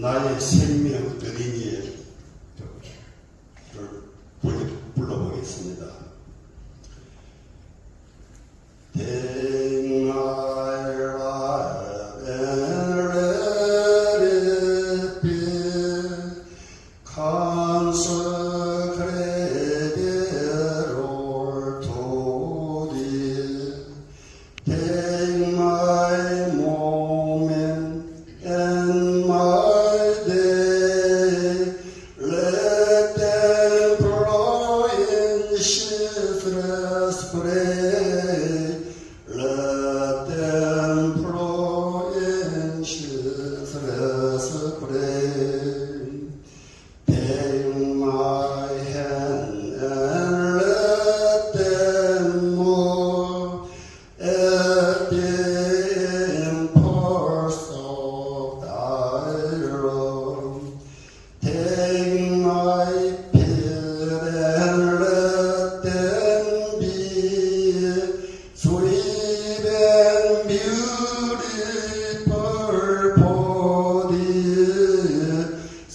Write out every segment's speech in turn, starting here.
나의 생명 드리니에 desprezo.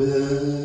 Amen.